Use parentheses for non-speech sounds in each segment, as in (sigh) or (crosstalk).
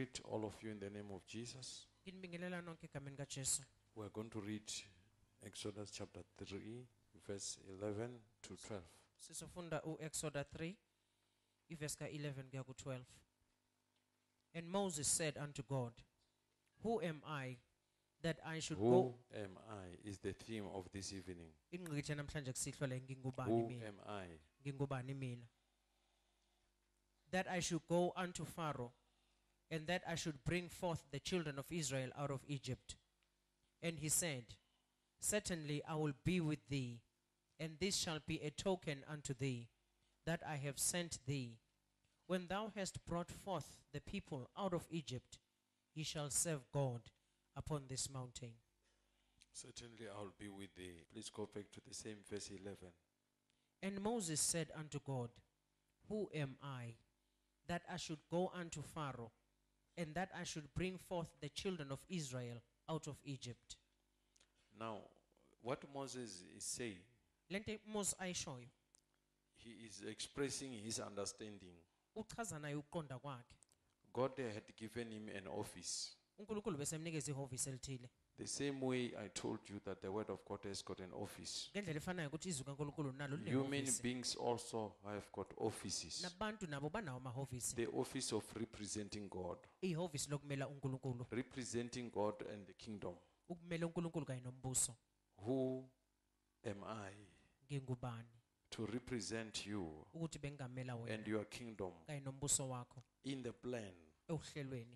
greet all of you in the name of Jesus. nginibingelela nonke egameni kajesu We're going to read Exodus chapter 3, verse 11 to 12. sizofunda u-exoda 3 ivesi ka-11 kuya ku-12 and moses said unto god who am i that i should go? Who go am I is the theme of this evening. ingqikithi namhlanje kusihlwa le ngingubani Who mina am I? ngingubani mina that i should go unto pharaoh and that i should bring forth the children of israel out of egypt and he said certainly i will be with thee and this shall be a token unto thee that i have sent thee when thou hast brought forth the people out of egypt ye shall serve god upon this mountain Certainly I'll be with thee. Please go back to the same verse 11. And Moses said unto God, Who am I that I should go unto Pharaoh, and that I should bring forth the children of Israel out of Egypt? Now, what Moses is saying, Lente Moses ayishoyo he is expressing his understanding. uchaza naye ukuqonda kwakhe. God had given him an office. uNkulunkulu besemnikeza ihhovisi elithile. The same way I told you that the word of God has got an office. Ngendlela efanayo ukuthi izwi kaNkulunkulu nalo Human beings also have got offices. Nabantu nabo banawo amahhovisi. The office of representing God, Ihhovisi lokumela uNkulunkulu, representing God and the kingdom. ukumela uNkulunkulu kanye nombuso. Who am I Ngingubani to represent you ukuthi bengamela and your kingdom kanye nombuso wakho in the plan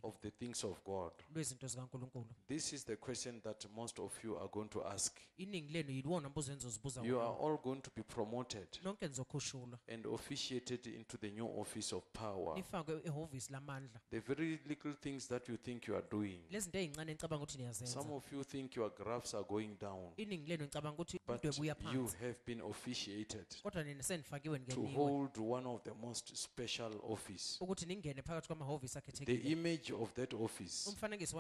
of the things of God? lwezinto zikaNkulunkulu. This is the question that most of you are going to ask. iningi lenu yiwona mbuzo enizozibuza You are all going to be promoted nonke nizokhushulwa and officiated into the new office of power. nifakwe ehhovisi lamandla The very little things that you think you are doing. nicabanga ukuthi Some of you think your graphs are going down, iningi lenu nicabanga ukuthi but you have been officiated kodwa nina senifakiwe to hold one of the most special office. ukuthi ningene phakathi kwamahhovisi The image of that office, umfanekiso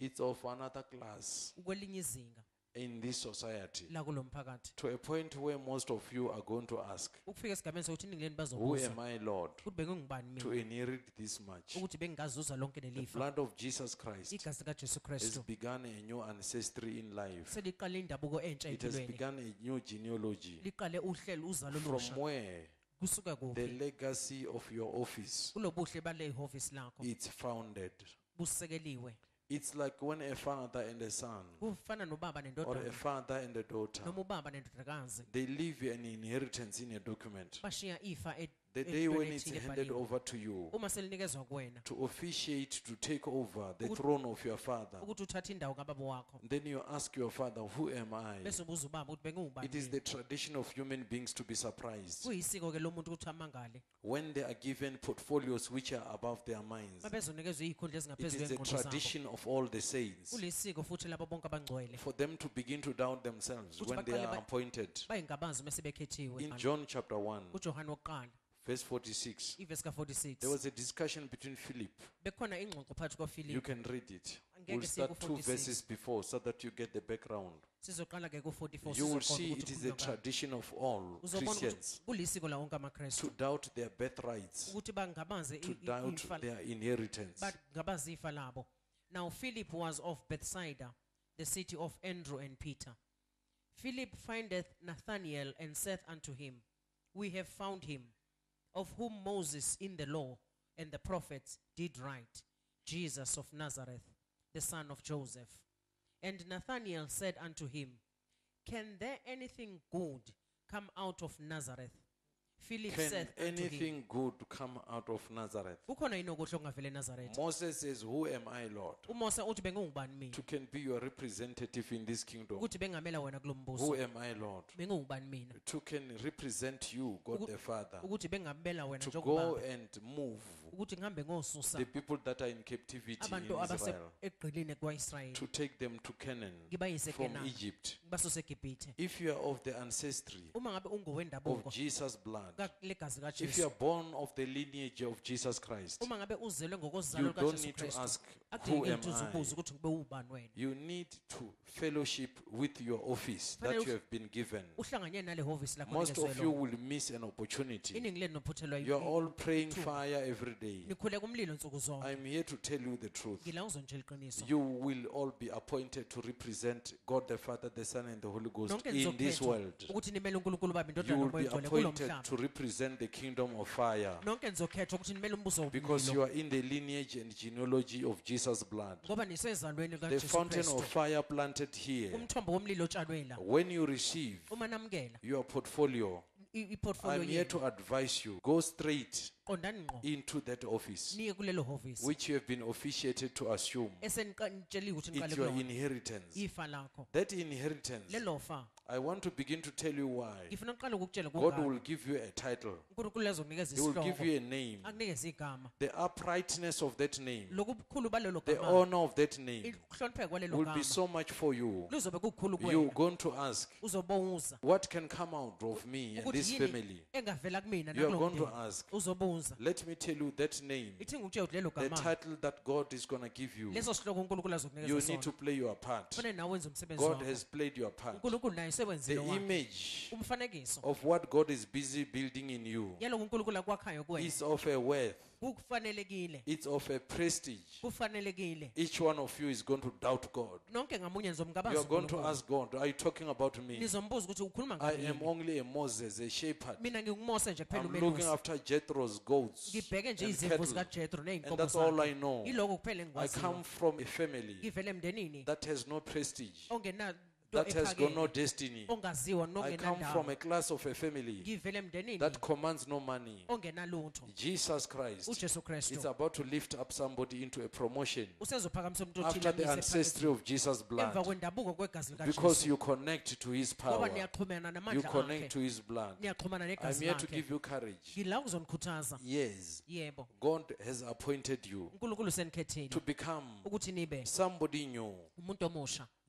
it's of another class ukwelinye izinga in this society. mphakathi. To a point where most of you are going to ask, ukufika esigabeni sokuthi iningi lenu Who bazobuza am I, Lord, ukuthi bengingubani to mina? inherit this much? ukuthi bengingazuza lonke The lelifa blood of Jesus Christ igazi likajesu has kristu begun a new ancestry in life. seliqale indabuko entsha It has empilweni. begun a new genealogy. liqale uhlelo uzalo From olusha. where kusuka the kuphi legacy of your office kulobuhle bale ihhovisi lakho. it's founded. busekeliwe. It's like when a father and a son, kufana nobaba or a nendodana father and a daughter, noma ubaba nendodakazi. they leave an inheritance in a document. bashiya ifa e- The day when it's handed over to you uma selinikezwa kuwena. to officiate, to take over the throne of your father, ukuthi uthathe indawo kababa wakho. Then you ask your father, Who am I? bese ubuza ubaba ukuthi It is the tradition of human beings to be surprised. Kuyisiko ke lomuntu ukuthi amangale. When they are given portfolios which are above their minds. babezonikezwa It is the tradition of all the saints. Kulisiko futhi labo bonke abangcwele. For them to begin to doubt themselves when they are appointed. bayingabazi uma sebekhethiwe In John chapter 1, ujohane wokuqala verse 46, ivesi ka-46 there was a discussion between Philip. bekhona ingxoxo phakathi You kwafilipi can read it. Angeke We'll siye start two ku-46. verses before so that you get the background. sizoqala-ke ku-44 You will see it is a tradition of all uzobona ukuthi Christians kulisiko la wonke to doubt their birthrights, ukuthi bangabazi i- to i- doubt ifa their inheritance. bangabazi ifa labo now philip was of bethsaida the city of andrew and peter philip findeth nathanael and saith unto him we have found him of whom moses in the law and the prophets did write jesus of nazareth the son of joseph. And nathanael said unto him can there anything good come out of nazareth philip Can said unto him anything good come out of Nazareth? kukhona yini okuhle okungavela enazaretha Moses says, Who am I, Lord? umose uthi bengingubani mina To can be your representative in this kingdom. ukuthi bengamela wena kulo Who mbuso am I, Lord? bengingubani mina To can represent you, God the Father. ukuthi bengamela wena To go njengobaba and move ukuthi ngihambe ngosusa the people that are in captivity in abantu kwa-israyeli. To take them to Canaan ngibayise from Egypt. ngibasuse egibhithe If you are of the ancestry uma ngabe ungowendabuko of Jesus' blood, legazi if you are born of the lineage of Jesus Christ, uma ngabe uzelwe ngokozalo you don't need to ask, Who akudingeki am ukuthi ngibe ubani wena. You need to fellowship with your office that you have been given. uhlanganyele nale lakho Most of you will miss an opportunity. iningi lenu nophuthelwa You are all praying fire every day. nikhule kumlilo nsuku zonke I'm here to tell you the truth. ngila uzonitshela iqiniso You will all be appointed to represent God the Father, the Son, and the Holy Ghost nonke in this nizokhethwa world. ukuthi nimele unkulunkulu baba You indodana will nomoya be kulo appointed mhlaba to represent the kingdom of fire nonke nizokhethwa ukuthi nimele umbuso because womlilo you are in the lineage and genealogy of Jesus' blood. ngoba nisezalweni The fountain of kristu fire planted here. umthombo womlilo otshalwe la When you receive uma namukela your portfolio, i- I'm here yenu to advise you go straight into that office niye kulelo hovisi which you have been officiated to assume. esenitsheliwe ukuthi niqale It's your inheritance. That inheritance, I want to begin to tell you why. ngifuna ukuqala ukukutshela God will give you a title, He will give you a name. The uprightness of that name, loku bukhulu balelo the honor of that name will be so much for you. You're going to ask, What can come out of me and this family? You are going to ask. Let me tell you that name, ithi ukuthi lelo the gama title that God is going to give you. leso sihloko unkulunkulu You need to sona play your part. kufanele nawe wenze umsebenzi God wakho. has played your part. unkulunkulu naye sewenzile The wakhe. image umfanekiso. of what God is busy building in you yaloko unkulunkulu akwakhayo kuwena. is of a worth, kufanelekile it's of a prestige. kufanelekile Each one of you is going to doubt God. nonke ngamunye you are going to ask God, Are you talking about me? nizombuza ukuthi ukhuluma I am only a Moses, a shepherd. mina ngingumose nje kuphela I'm looking after Jethro's goats ngibheke nje and izimvu cattle. zikajethro And ney'nkomo that's all I know. yiloko kuphela I come from a family ngivele emndenini that has no prestige, that has got no destiny. I come from a class of a family that commands no money. Jesus Christ is about to lift up somebody into a promotion after the ancestry of Jesus' blood. because you connect to his power, you connect to his blood. I'm here to give you courage. Yes, God has appointed you to become somebody new.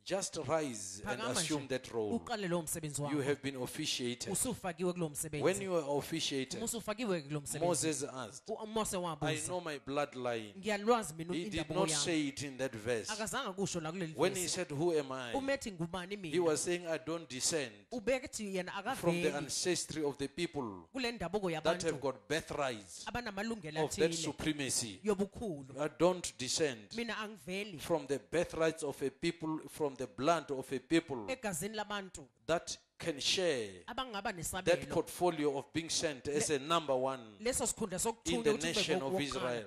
Just rise and phakama assume nje that role. uqale lowo msebenzi You wakho have been officiated. usufakiwe kulowo When msebenzi you are officiated, usufakiwe kulowo msebenzi Moses asked, umose I wabuza know my bloodline. ngiyalwazi mina He did not say it in that verse. akazange kusho la kuleli When he said, Who am I? umethi ngubani He mina was saying, I don't descend yena from the akaveli ancestry of the people kule ndabuko that have yabantu got birthrights abanamalungelo of that athile supremacy. yobukhulu I don't descend mina angiveli from the birthrights of a people, from the blood of a people that can share that portfolio of being sent as a number one In the nation of Israel.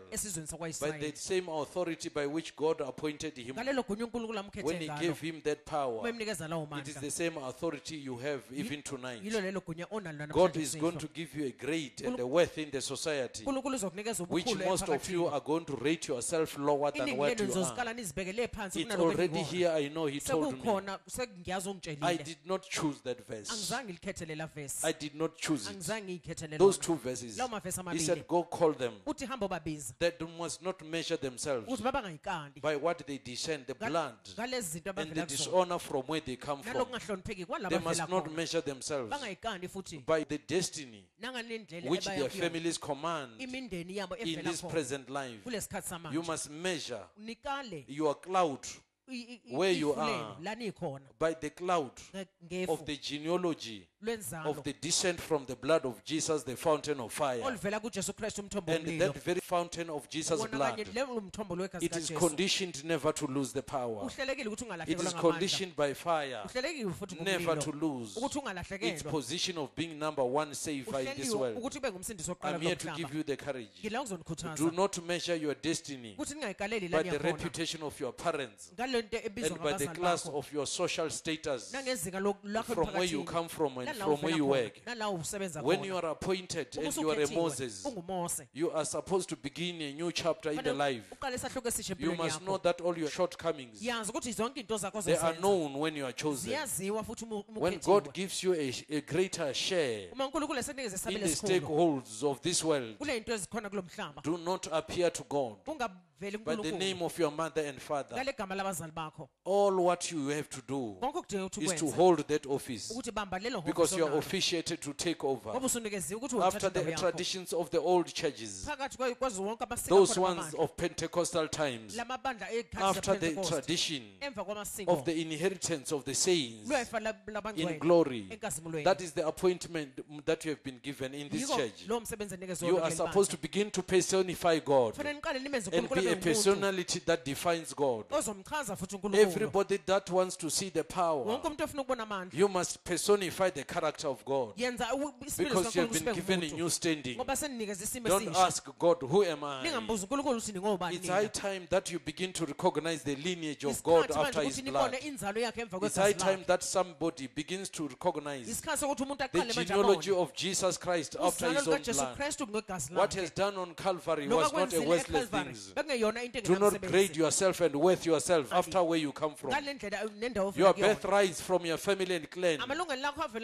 by the same authority by which God appointed him ngalelo gunya unkulunkulu when he gave him that power. uma emnikeza lawo It is the same authority you have even tonight. yilo lelo gunya onalo God is going to give you a great and a worth in the society, which most of you are going to rate yourself lower than what you are. nizozikala nizibekele phansi It's already here, I know, he told me. I did not choose that verse. angizange ngilikhethele la vesi I did not choose it. angizange Those two verses. lawo mavesi He amabili said, Go call them. uthi hamba babiza That they must not measure themselves ukuthi babangayikandi by what they descend, the blood, ngalezi zinto and the abavela kuzona dishonor from where they come from. nalokungahlonipheki They must not measure themselves futhi by the destiny nangalendlela which their families command imindeni yabo in evela this khona present life. You samanje must measure nikale your cloud Where you are. by the cloud of the genealogy of the descent from the blood of Jesus, the fountain of fire. oluvela kujesu kristu umthombo And that very fountain of Jesus' blood, kanye lewo mthombo lwegazi it is conditioned never to lose the power. It is conditioned by fire, never to lose. Its position of being number one saver in this world. ukuthi ube ngumsindisi wokuqala I'm here to give you the courage. Do not measure your destiny by the reputation of your parents. Ngalo nto ebizwa and by the class of your social status. Nangezinga lo- lakho from where you come from and from where you work. When you are appointed and you are a Moses, you are supposed to begin a new chapter in the life. uqale isahluko esisha You must know that all your shortcomings yazi ukuthi zonke into zakho they are known when you are chosen. ziyaziwa futhi uma- uma When. God gives you a, a greater share uma unkulunkulu esenikeze in the stakeholders of this world, kule zinto ezikhona kulo mhlaba do not appear to God By the unkulunkulu. name of your mother and father. ngale gama labazali bakho. All what you have to do konke okudinga ukuthi is to ukwenze hold that office ukuthi bamba lelo because you are officiated to take over. usunikeziwe ukuthi After indawo the yakho. traditions of the old churches, phakathi kwe- kwazo wonke amasiko those ones amabandla, of Pentecostal times, ekhathi after the tradition emva kwamasiko of the inheritance of the saints lwefa lab- in labangcwele glory, enkazimulweni. That is the appointment that you have been given in this yiko church. lowo msebenzi enikezwe You wona are kuleli supposed to begin to personify God kufanele niqale nimenze and unkulunkulu be a personality that defines God. ozomchaza futhi unkulunkulu Everybody that wants to see the power, wonke umuntu ofuna ukubona amandla you must personify the character of God yenza u- isipilo because you have been given a new standing. ngoba seninikeza isimo Don't ask God, who am I? ningambuza unkulunkulu ukuthi ningobani It's high time that you begin to recognize the lineage of God after His blood. inzalo yakhe emva It's high time that somebody begins to recognize isikhathi sokuthi umuntu the genealogy of Jesus Christ after His own blood. What has done on Calvary was not a worthless thing. Do not grade yourself and worth yourself after where you come from. ngale ndlela nendawo Your birthright from your family and clan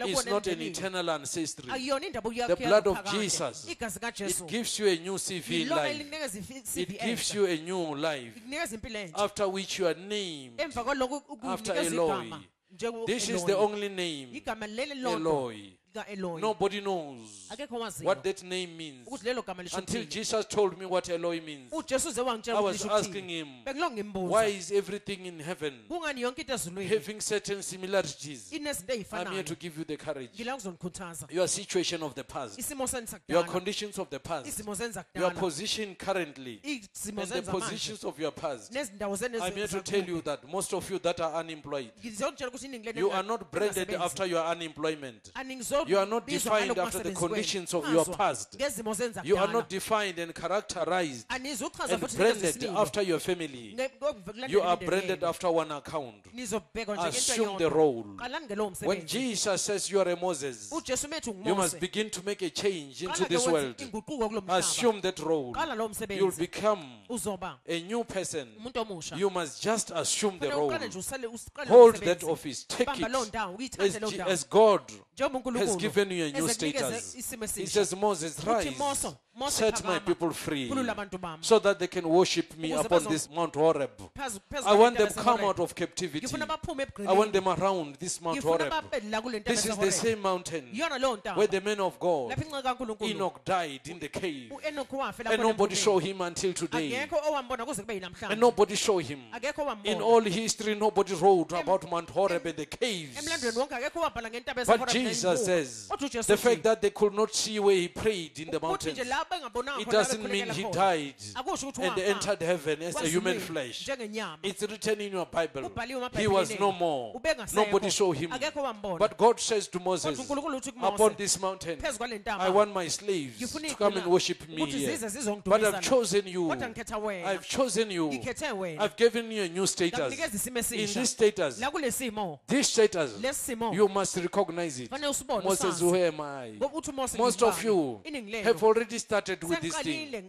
is not an eternal ancestry. The blood of. Jesus, It gives you a new CV life. It gives you a new life ikunikeza impilo entsha after which you are named. After Eloi. This is the only name, Eloi. Nobody knows what that name means. ukuthi lelo gama lisho Until. Jesus told me what Eloi means. ujesu uze wangitshela I was asking him, why is everything in heaven kungani yonke into ezulwini having certain similarities? I'm here to give you the courage. Your situation of the past, your conditions of the past, your position currently, and the positions of your past. I'm here to tell you that most of you that are unemployed, ngizokutshela ukuthi iningi lenu you are not branded after your unemployment. You are not defined after the conditions of your past. You are not defined and characterized and branded after your family. Nge- ngokuve- kulandela You are branded after one account. Assume the role. When Jesus says you are a Moses, you must begin to make a change into this world. inguquko kulo mhlaba Assume that role. You'll become a new person. You must just assume the role. uqale nje usale usiqale lowo Hold that office. Take it. As, as God njengoba has given you a new status. He says, Moses, rise, "Mose, Mose set my people free, khulula abantu bami." so that they can worship me upon this Mount Horeb. I want them come out of captivity. I want them around this Mount Horeb. babe la kule nto This is the same mountain where the men of God, lapho inxa kankulunkulu Enoch, died in the cave. And nobody saw him until today. akekho owambona kuze kube And nobody saw him. In all history, nobody wrote about Mount Horeb and the caves. emlandweni wonke akekho owabhala ngentaba But Jesus neyimbuka. Says, the fact that they could not see where he prayed in the mountains, nje la bengabonanga it doesn't mean he died and entered heaven as a human flesh. It's written in your Bible. He was no more. Nobody saw him. But God says to Moses, upon this mountain, I want my slaves to come and worship me here. But I've chosen you. kodwa ngikhetha wena I've chosen you. I've given you a new status. In this status, this status, you must recognize it. Fanele usibone Moses, usazi. who am I? Ngoba uthi umose Most of ngiyibani. you iningi lenu have already started with this thing.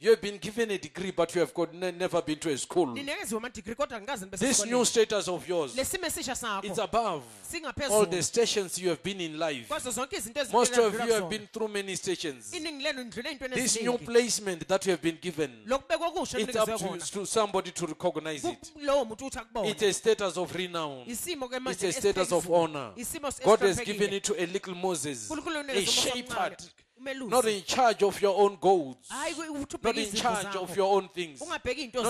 Seniqalile ngale nto You have been given a degree, but you have got ne- never been to a school. ninekeziwe amadigri kodwa ngikaze nibe This new status of yours, it's above all the stations you have been in life. kwazo zonke izinto ezifike Most of you have been through many stations. iningi lenu ndlule ey'ntweni This new placement that you have been given, it's up to, to somebody to recognize it. lowo muntu uthi It's a status of renown. It's a status of honor. God has given it to a little Moses, a shepherd. Not in charge of your own goals, Hayi, ku- ukuthi not in charge of your own things, not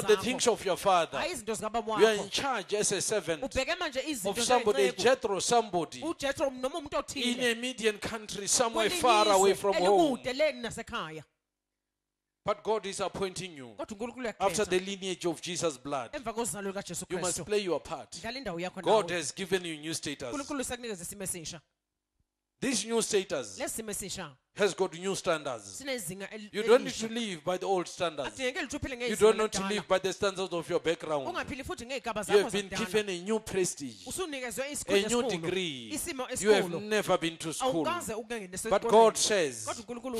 the things of your father. hayi izinto zikababa You are in charge as a servant ubheke manje izinto of somebody, a. Jethro, somebody. Ujethro noma umuntu in a Midian country, somewhere far away from home. elikude leni nasekhaya. But God is appointing you after the lineage of Jesus' blood. emva kozalo lukajesu You must play your part. dlala indawo yakho God has given you new status. unkulunkulu sekunikeza isimo esisha. This new status lesi simo esisha has got new standards. You don't need to live by the old standards. adingekile ukuthi uphile You don't need to live by the standards of your background. ungaphili futhi ngey'gaba You have been given a new prestige, a new degree. You have never been to school. But God says,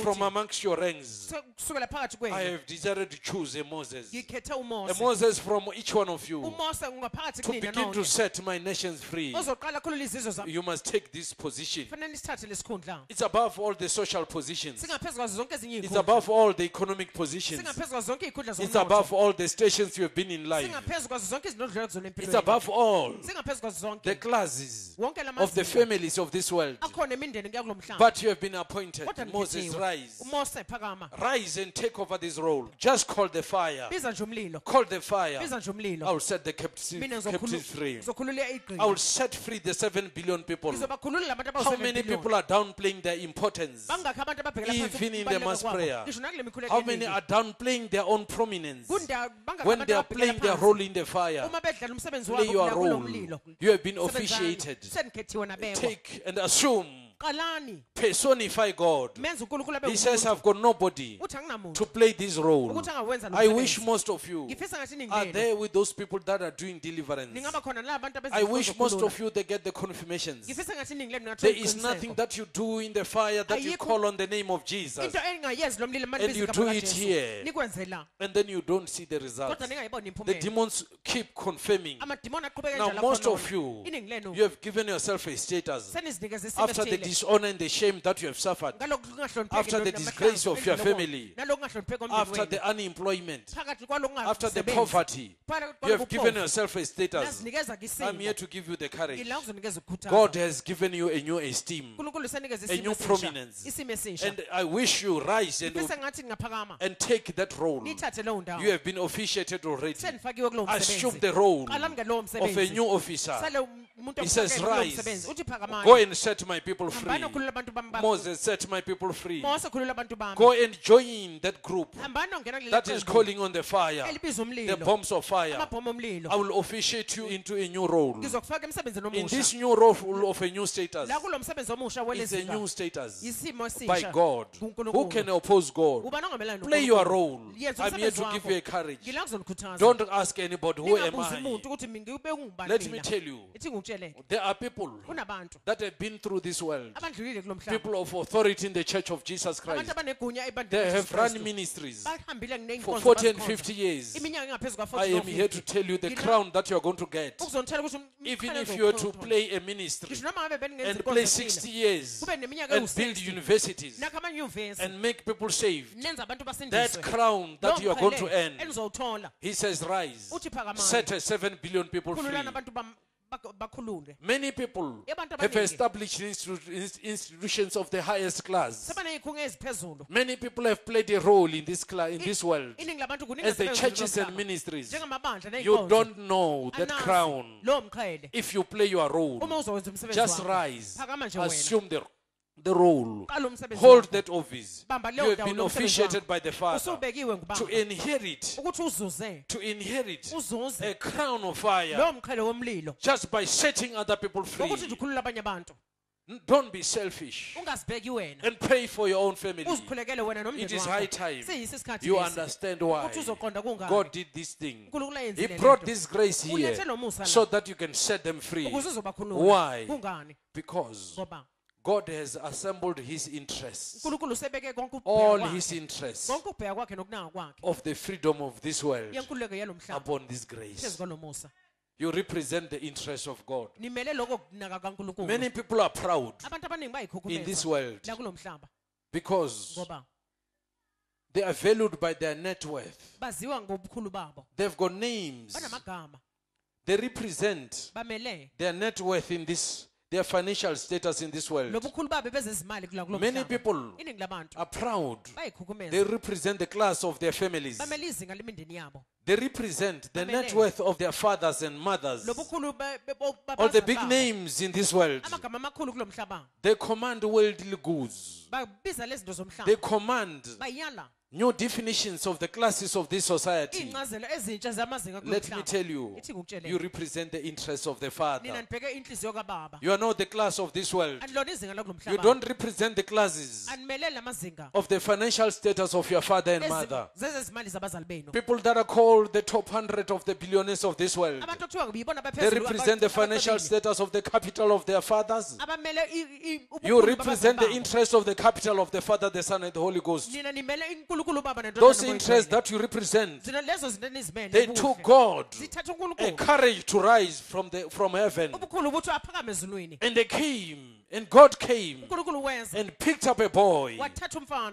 from amongst your ranks, I have decided to choose a Moses. A Moses from each one of you to begin to set my nations free. ozoqala khulula izizwe zabo You must take this position. fanele nisithathe lesikhundla It's above all the social positions. singaphezu kwazo zonke ezinye It's above all the economic positions. singaphezu kwazo zonke iy'khundla It's above all the stations you have been in life. singaphezu kwazo zonke izinto odlula kuzona It's above all the classes of the families of this world. akhona imindeni kuya kulo mhlaba But you have been appointed. Moses, rise. Rise and take over this role. Just call the fire. biza nje umlilo Call the fire. I will set the captives, captives free. I will set free the seven billion people. How many people are downplaying their importance? Bangakho abantu ababhekela phansi Even in the mass prayer. ngisho nakule mikhuleko How many are downplaying their own prominence when they are playing their role in the fire? uma bedlala umsebenzi Play your role. You have been officiated. Take and assume, personify God. menze unkulunkulu abe He says. I've got nobody to play this role. ukuthi angawenza lo I wish most of you are there with those people that are doing deliverance. ningaba khona la abantu I wish most of you they get the confirmations. ngifisa ngathi ningileni ngingathola There is nothing that you do in the fire that you call on the name of Jesus into engingayenzi lo mlilo And you do it here. and then you don't see the results. The demons keep confirming. Now, most of you, you have given yourself a status after the dishonor and the shame that you have suffered, After the disgrace of your family. after the unemployment, after the poverty. You have given yourself a status. I'm here to give you the courage. ngila ukuzonikeza ukukhuthaza God has given you a new esteem. A new prominence. And I wish you rise and, ngifisa ngathi ningaphakama and take that role. nithathe lowo ndawo You have been officiated already. Assume the role of a new officer. He says, Rise. Go and set my people free. Hambani okhulula abantu bami bami Moses set my people free. mose khulula abantu bami Go and join that group hambani ongena kuleli that is calling on the fire, the bombs of fire. I will officiate you into a new role. In this new role of a new status, la kulo msebenzi it's a new status by God. Who can oppose God? Play your role. I'm here to give you a courage. Don't ask anybody, who am I? umuntu ukuthi ngibe ungubani Let me tell you, there are people that have been through this world, mhlaba. People of authority in the church of Jesus Christ. They have run ministries. For 40 and 50 years. iminyaka engaphezu kwa I am here to tell you the crown that you are going to get. Even if you are to play a ministry ngisho noma ngabe beningenza and play 60 years and build universities and make people saved, that crown that you are going to earn, he says, rise, set a 7 billion people free. Khululani abantu bam- bak- bakhululwe Many people have established institutions of the highest class. Many people have played a role in this in this world iningi labantu kuningi as the churches and ministries. You don't know that crown. If you play your role, uma uzowenza umsebenzi just rise, phakama nje wena. Assume the, the role, hold that office. You have been officiated by the Father. To inherit, to inherit a crown of fire. Lowo mqhele womlilo. Just by setting other people free. nje ukhulula abanye abantu. Don't be selfish. And pray for your own family. It is high time. You understand why ukuthi uzoqonda kungani. God did this thing. He brought this grace here Ulethe lo musa la. so that you can set them free. Why? Because God has assembled his interests, unkulunkulu usebeke konke all his interests. Konke ukubheka kwakhe nokunaka kwakhe. Of the freedom of this world yenkululeko yalo mhlaba upon this grace. You represent the interests of God. nimele lokho kunaka kankulunkulu. Many people are proud in this world la kulo mhlaba. because they are valued by their net worth. baziwa ngobukhulu babo. They've got names. They represent their net worth in this, their financial status in this world. lobukhulu babo bezezimali kula kulo Many mhlaba people iningi labantu are proud. They represent the class of their families. bamele izinga lemindeni yabo They represent the net worth of their fathers and mothers. lobukhulu be- be- bo- All the big babo. names in this world. amagama amakhulu kulo mhlaba They command worldly goods. babiza lezi zinto They zomhlaba command bayala new definitions of the classes of this society. iy'ncazelo ezintsha zamazinga kulo Let me mhlaba tell you, ithi ngikutshele you represent the interests of the nina Father. nibheke inhliziyo kababa You are not the class of this world. anilona izinga lakulo You mhlaba don't represent the classes amazinga of the financial status of your father and ezi- mother. zezezimali zabazali benu People that are called the top hundred of the billionaires of this world. abantu okuthiwa biyibona They baphezulu represent the abantu financial status of the capital of their fathers. abamele i- i- You represent the babo. interest of the capital of the Father, the Son, and the Holy Ghost. nina nimele inkulunkulu baba nendodana Those interests that you represent, zina lezo zinto enizimele they took God a courage to rise from the from heaven, ubukhulu buthi aphakame ezulwini. And they came And God came and picked up a boy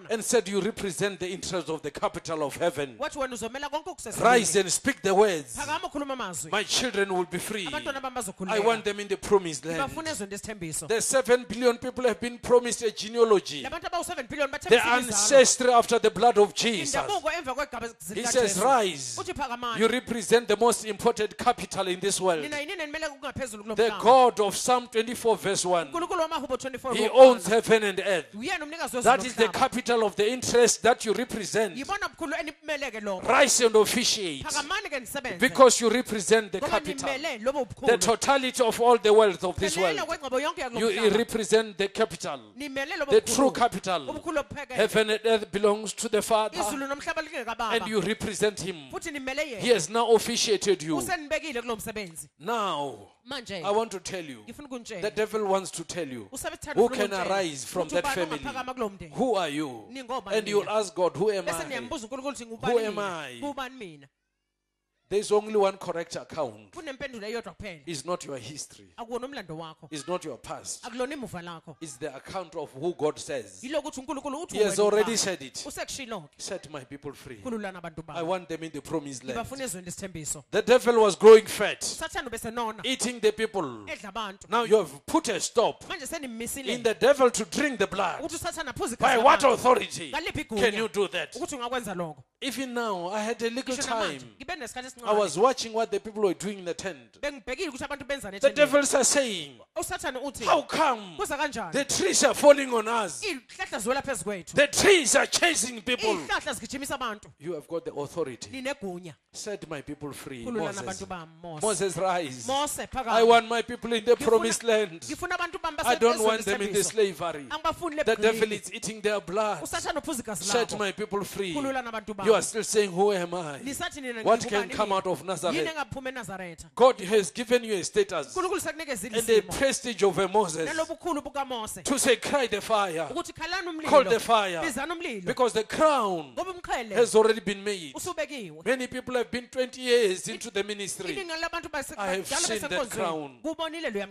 and said, You represent the interest of the capital of heaven. wathi wena uzomela konke Rise and speak the words. phakama ukhuluma amazwi My children will be free. I want them in the promised land. bafuna ezweni lesithembiso The seven billion people have been promised a genealogy, labantu abawu-7 billion the ancestry after the blood of Jesus. indabuko emva kwegaba He says, Rise. You represent the most important capital in this world. nina yinini enimele kungaphezulu kulo The God of Psalm 24, verse 1. Unkulunkulu wamahubo 24 He owns heaven and earth. uyena umnikazi wezulu That is the capital of the interest that you represent. yibona bukhulu enimeleke lokho. Rise and officiate. Phakamani ke nisebenze. Because you represent the capital, the totality of all the wealth of this world. phelela kwengcebo yonke You represent the capital, the true capital. Heaven and earth belongs to the Father, izulu nomhlaba likeka and you represent Him. He has now officiated you. usenibekile kulo msebenzi. Now, manje I want to tell you ngifuna the devil wants to tell you who can arise from that family. ongaphakama kulo mndeni Who are you? And you'll ask God, Who am I? niyambuza unkulunkulu ukuthi Who am I? There's only one correct account. kunempendulo eyodwa kuphela It's not your history, akuwona umlando wakho it's not your past. akulona imuva lakho It's the account of who God says. yilo unkulunkulu uthi He has wena already said it. Set my people free. khululana abantu I want them in the promised land. ngibafuna ezweni lesithembiso The devil was growing fat, besenona eating the people. edla abantu Now you have put a stop manje in senimmisile the devil to drink the blood. ukuthi usathana aphuze By igazi what labantu. authority ngaliphi can you do that? ukuthi ungakwenza lokho Even now, I had a little ngisho namanje time. ngibe nesikhathi I was watching what the people were doing in the tent. bengibhekile ukuthi abantu benzani The devils are saying, How come the trees are falling on us? iy'hlahla ziwela phezu kwethu The trees are chasing people. iy'hlahla zigijimisa abantu You have got the authority. Set my people free. Moses, abantu bami mose Moses rise. I want my people in the promised land. ngifuna abantu bami I don't want them in the slavery. The devil is eating their blood. usathane uphuza igazi Set my people free. You are still saying, Who am I? What can come mina? out of Nazareth? God has given you a status and the ilisimo prestige of a Moses to say, Cry the fire. Call the fire. Because the crown has already been made. Many people have been 20 years into the ministry. iningi labantu base- I have seen that crown.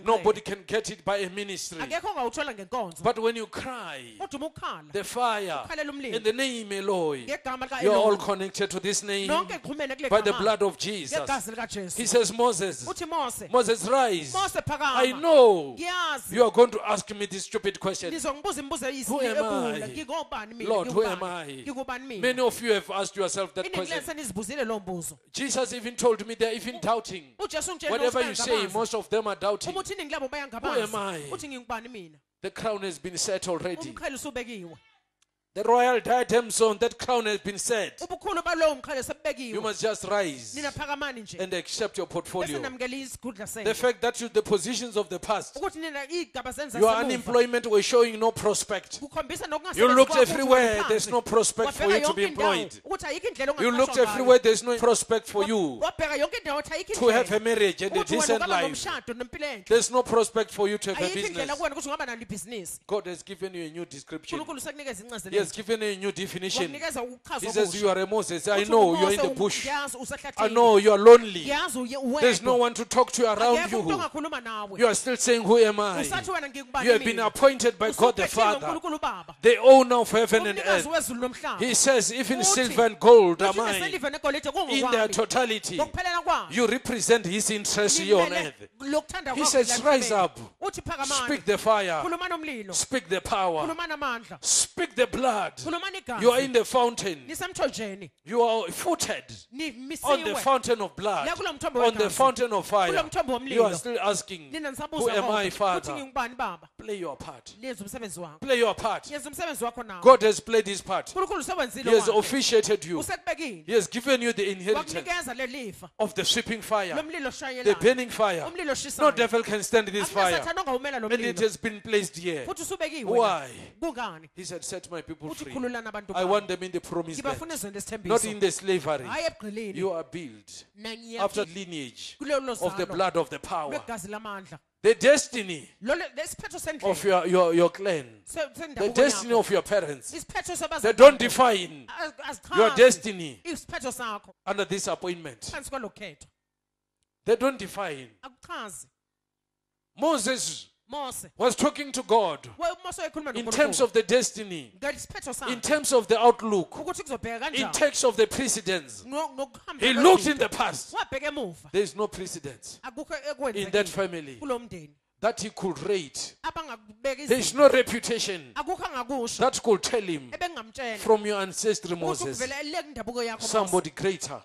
Nobody can get it by a ministry. akekho ongawuthola ngenkonzo But when you cry, kodwa uma ukhala the fire in the name Eloi, you are all connected to this name nonke kuxhumene kule by the blood of Jesus. He says, Moses, Moses, rise. I know you are going to ask me this stupid question. Who am I? Lord, who am I? Many of you have asked yourself that question. senizibuzile lo mbuzo Jesus even told me they're even doubting. Whatever you say, most of them are doubting. uma uthi iningi labo Who am I? bayangabaza uthi ngingubani mina The crown has been set already. The royal diadems on that crown has been set. ubukhulu balowo mqhele You must just rise nina phakamani nje and accept your portfolio. The fact that you, the positions of the past, ukuthi nina iy'gaba zenu your unemployment were showing no prospect. You looked everywhere, there's no prospect for you to be employed. ukuthi ayikho indlela You looked everywhere, there's no prospect for you wabheka yonke indawo ukuthi ayikho to have a marriage and a decent life. nomshado nempilo enhle There's no prospect for you to have a business. kuwena ukuthi ungaba nalo ibhizinisi God has given you a new description. He has given a new definition. He says, You are a Moses. I know you're in the bush. I know you are lonely. There's no one to talk to around you. You are still saying, Who am I? usathi wena ngingubani You have been appointed by God the Father, the owner of heaven and earth. He says, Even silver and gold "Uthi I in their totality. You represent his interest here on earth. He says, "Rise up. Speak the fire, speak the power, speak the blood. Khulumani You are in the fountain. You are footed on the fountain of blood, La kulo mthombo on the fountain of fire. Kulo mthombo womlilo. You are still asking, Who am I, Father? uthi ngingubani baba Play your part. yenza umsebenzi wakho Play your part. yenza umsebenzi wakho nawo God has played his part. He has officiated you. He has given you the inheritance wakunikeza le lifa of the sweeping fire, the burning fire. No devil can stand this fire. akunasathane ongawumela lo And it has been placed here. Why? He said, Set my people uthi free. I want them in the promised land, not in the slavery. You are built after lineage of the blood of the power, the destiny of your, your, your clan, the destiny of your parents. They don't define your destiny under this appointment. phansi kwalo khetho They don't define. Moses mose was talking to God we- mose wayekhuluma in terms of the destiny, in terms of the outlook, in terms of the precedence. He looked in the past. There is no precedence in that family that he could rate. There is no reputation that could tell him from your ancestry Moses, kuvela le ndabuko yakho Mose. somebody greater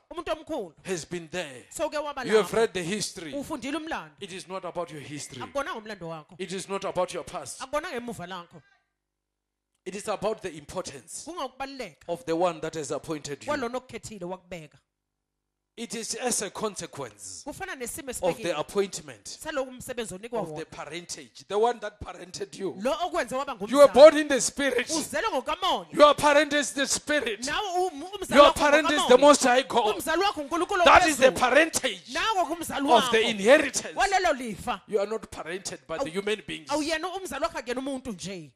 has been there. You have read the history. It is not about your history. akubonanga umlando wakho It is not about your past. akubonanga emuva lakho It is about the importance of the one that has appointed you. Kwalona okukhethile wakubeka It is as a consequence kufana nesimo of the appointment saloku umsebenzi onikwa of the wona parentage, the one that parented you. lo okwenze waba You were born in the spirit. uzelwe ngokamoya Your parent is the spirit. nawe um- umzali Your wakho parent is the ngokamoya. most high God. umzali wakho unkulunkulu That is the ophezulu. parentage nawe kumzali of the wakho inheritance. walelo lifa You are not parented by the human beings. awuyena umzali wakho akuyena umuntu nje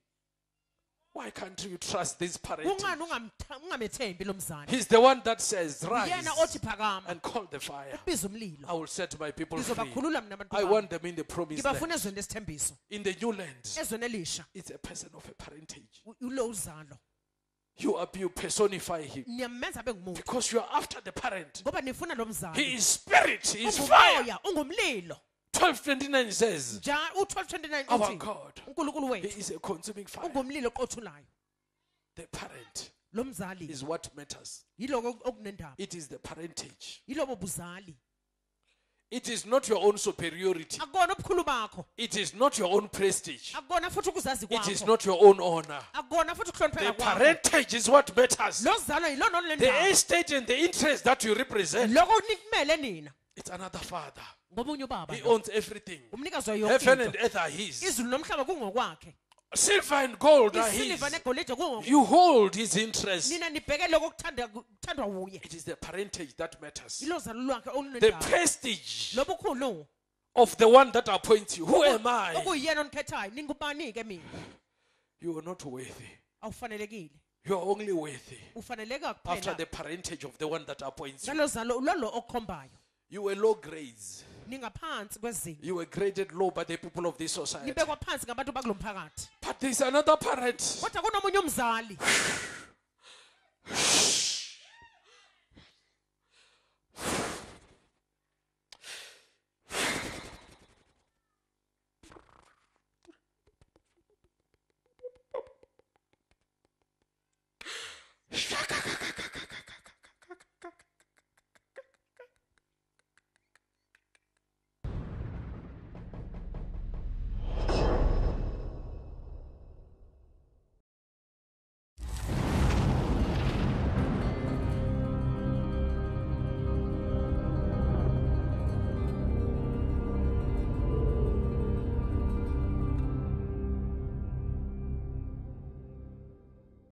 Why can't you trust this parenting? kungani ungamtha- ungamethembi lo mzali He's the one that says, uyena Rise othi phakama and call the fire. biza umlilo I will set my people free. ngizobakhulula I want them in the promised ngibafuna land. ezweni lesithembiso In the new land, ezweni elisha it's a person of a parentage. u- ulo uzalo You, are, you personify him niyamenza abe ngumuntu because you are after the parent. ngoba nifuna lo mzali He is spirit, he is fire. ungumlilo 1229 says, njalo u-1229 Our uthi God, unkulunkulu He wethu is a consuming fire. ungumlilo oqothulayo The parent lo mzali is what matters. yiloko okunendaba It is the parentage. yilobo buzali It is not your own superiority. akukona ubukhulu bakho It is not your own prestige. akukona futhi ukuzazi It is kwakho not your own honor. akukona futhi The ukuhlonipheka kwakho parentage is what matters. lo zalo yilona The estate and the interest that you represent, loko nikumele nina it's another father. Ngomunye ubaba He owns everything. umnikazi wayo Heaven and earth are his. izulu nomhlaba kungokwakhe Silver and gold are his. isiliva negolide kungokwakhe You hold his interest. nina nibheke lokho kuthanda- kuthandwa wuye It is the parentage that matters. yilo zalo lwakhe The prestige lobukhulu of the one that appoints you. Who am I? okuyiyena onikhethayo ningubani-ke mina You are not worthy. awufanelekile You are only worthy ufaneleka after kuphela the parentage of the one that appoints you. ngalo zalo lolo okukhombayo You were low grades. Ningaphansi kwezinga. You were graded low by the people of this society. nibekwa phansi ngabantu bakulo mphakathi But there's another parent kodwa kunomunye umzali (sighs) (sighs) (sighs)